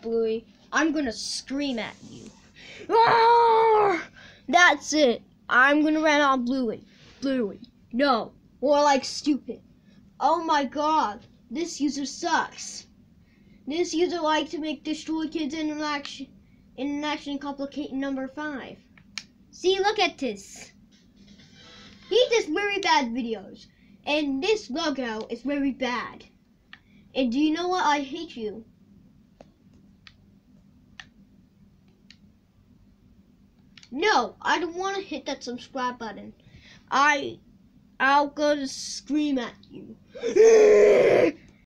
Bluey. I'm gonna scream at you. Roar! That's it. I'm gonna run on Bluey. Bluey. No. More like stupid. Oh my god. This user sucks. This user likes to make destroy kids interaction interaction complicate number five. See, look at this. He does very bad videos. And this logo is very bad. And do you know what? I hate you. No, I don't want to hit that subscribe button. I, I'll go to scream at you.